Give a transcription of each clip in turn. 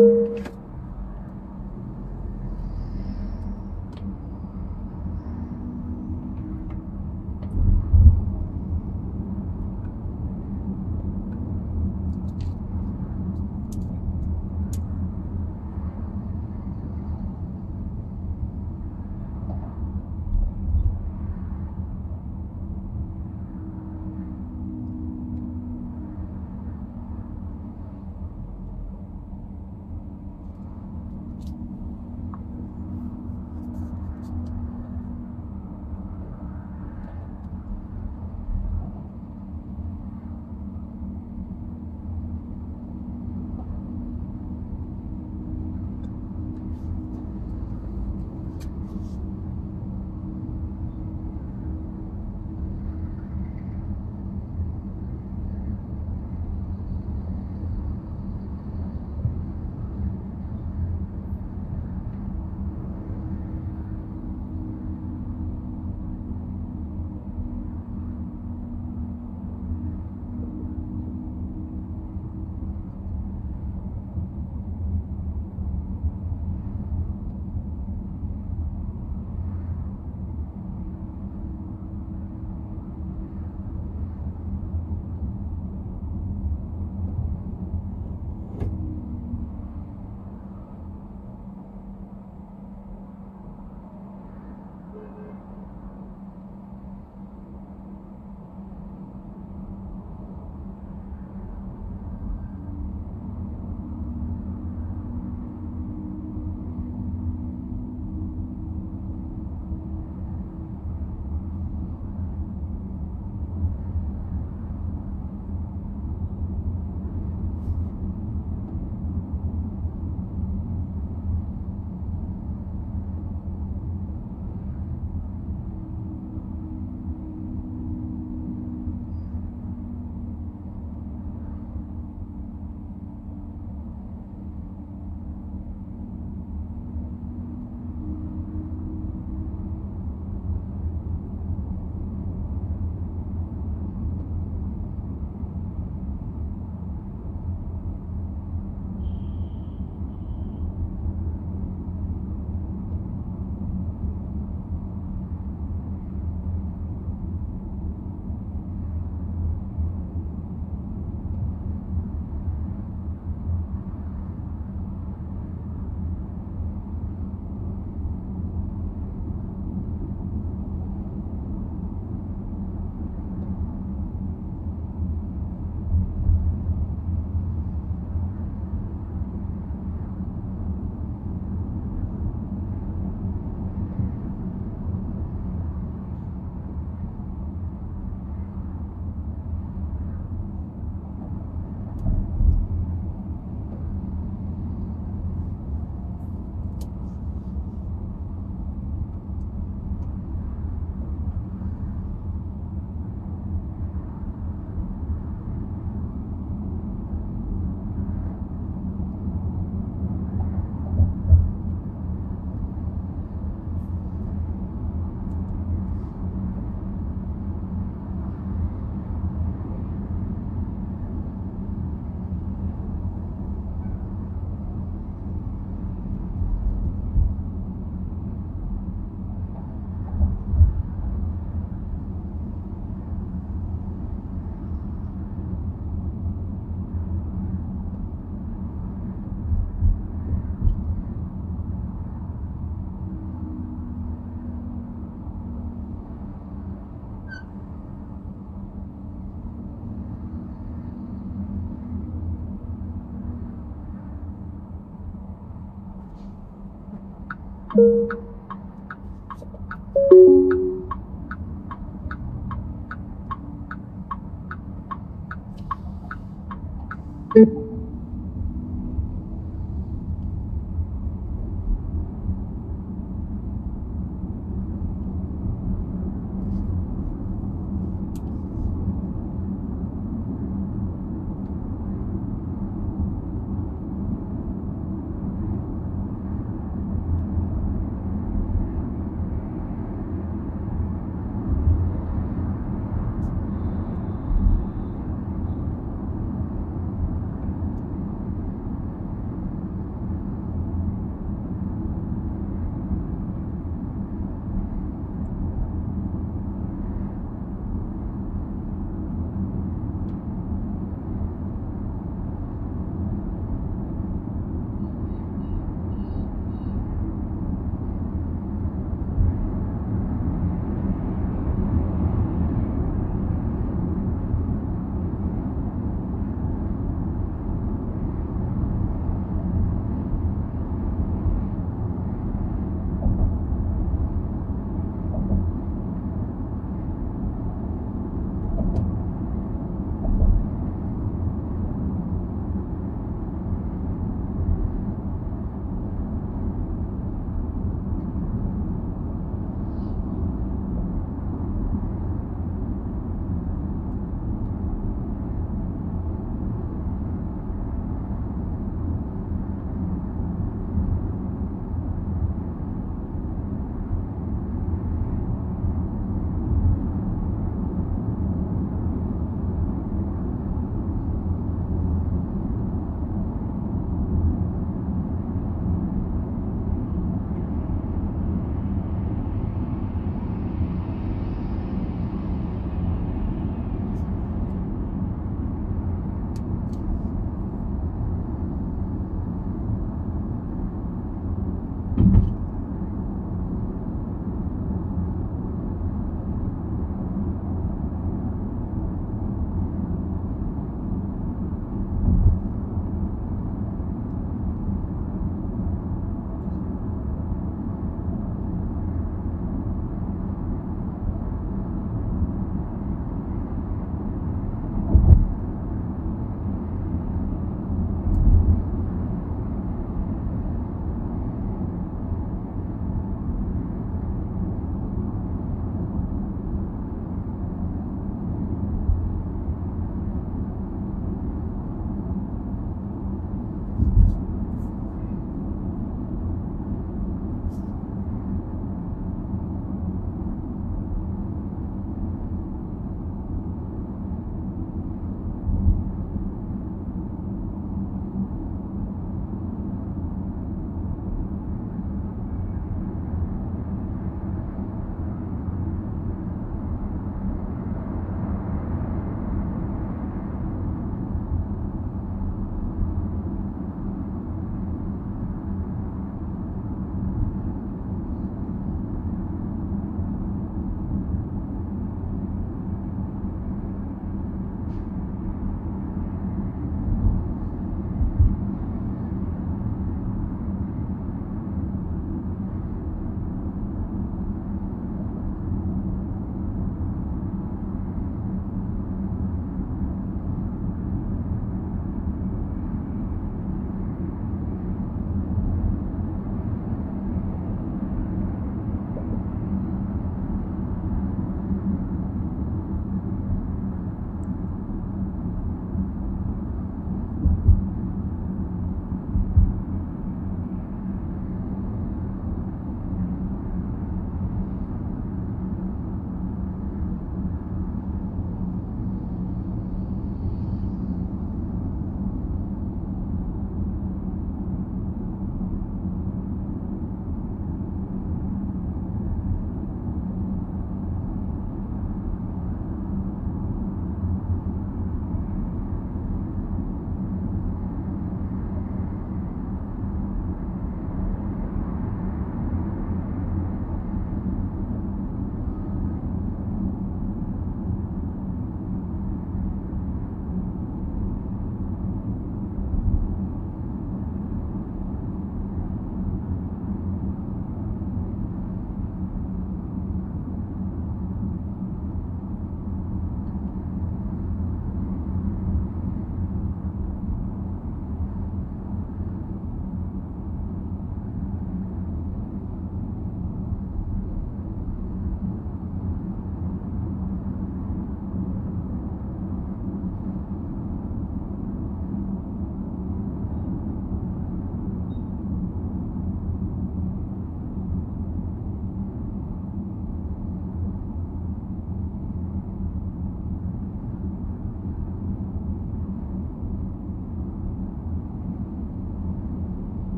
Thank you.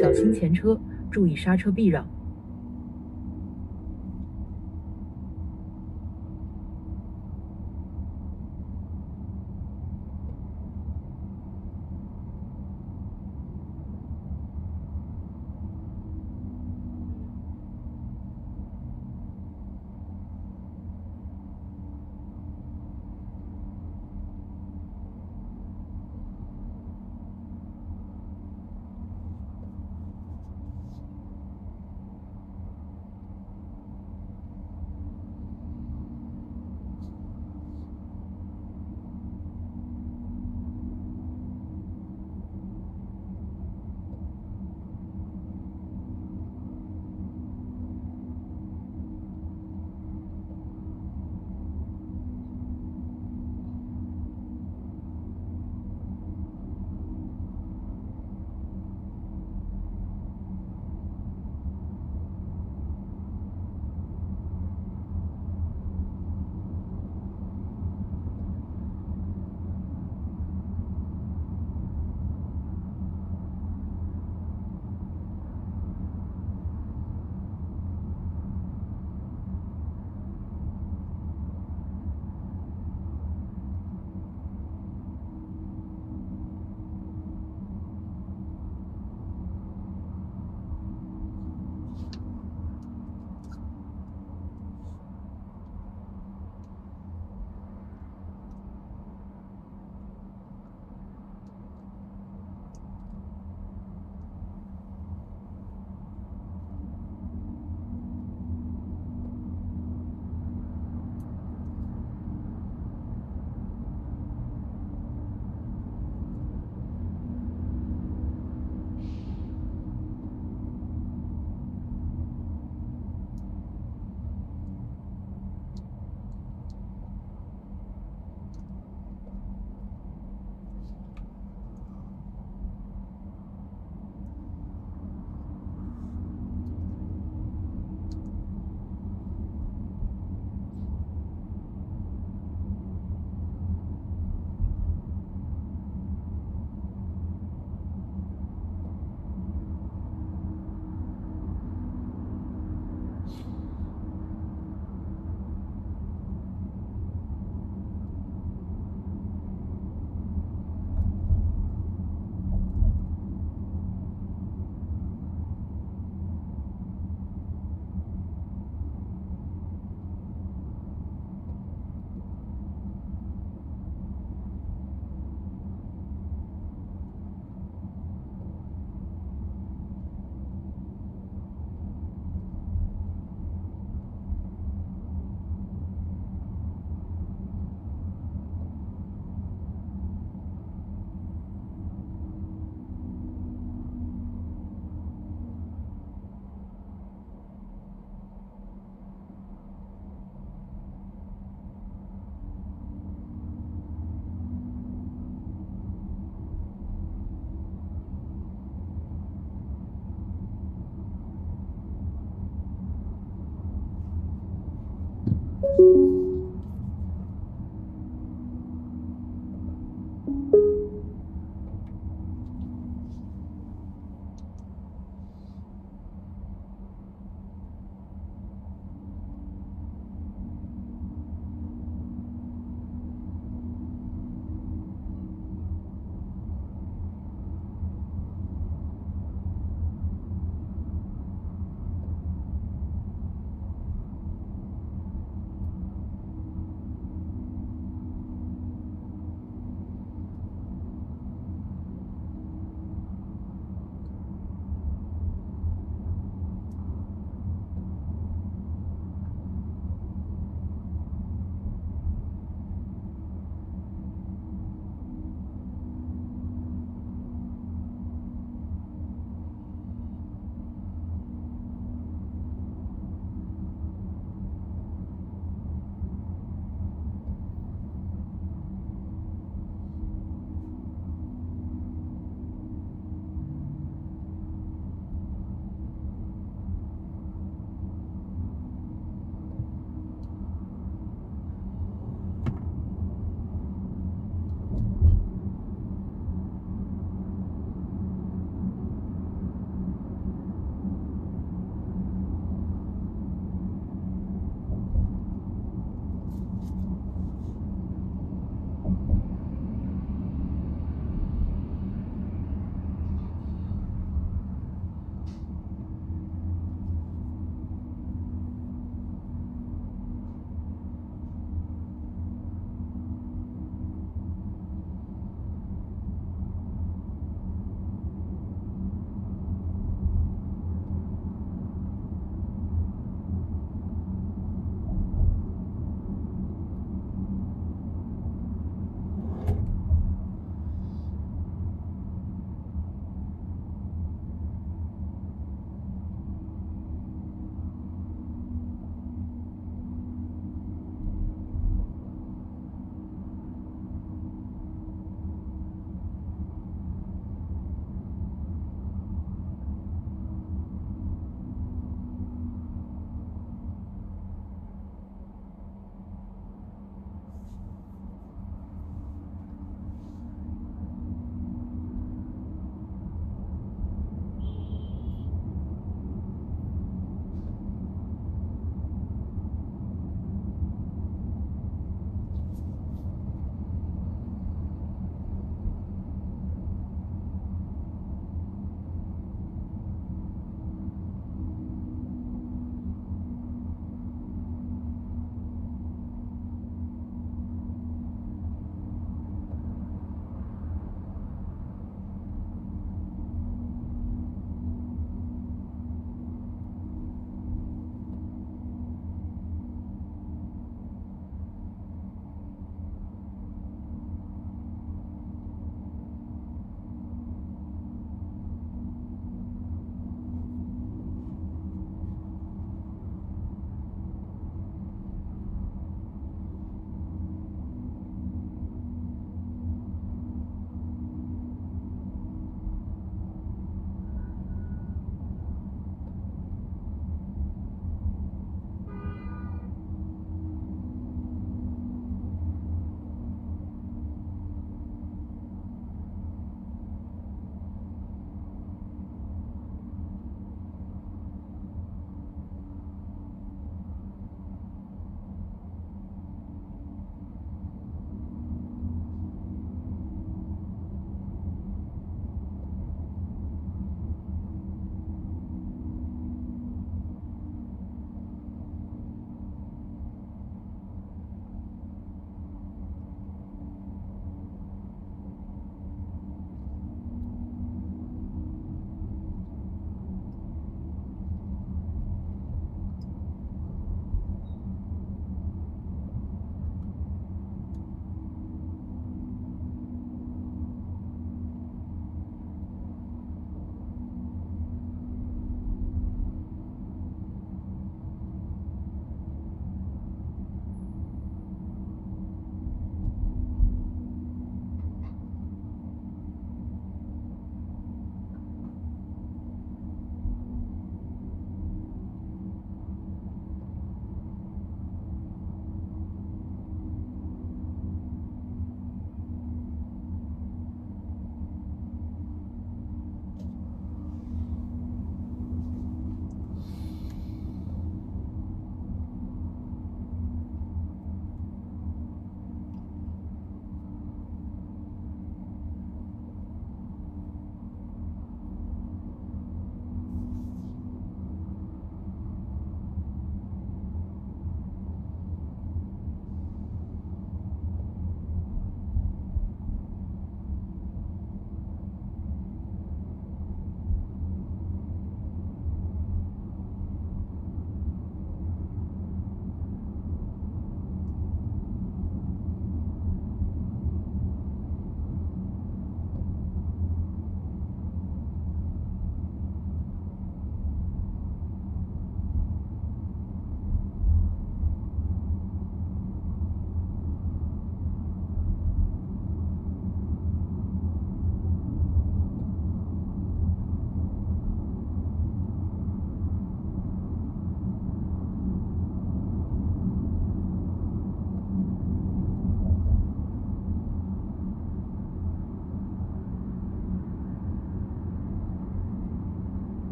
小心前车，注意刹车避让。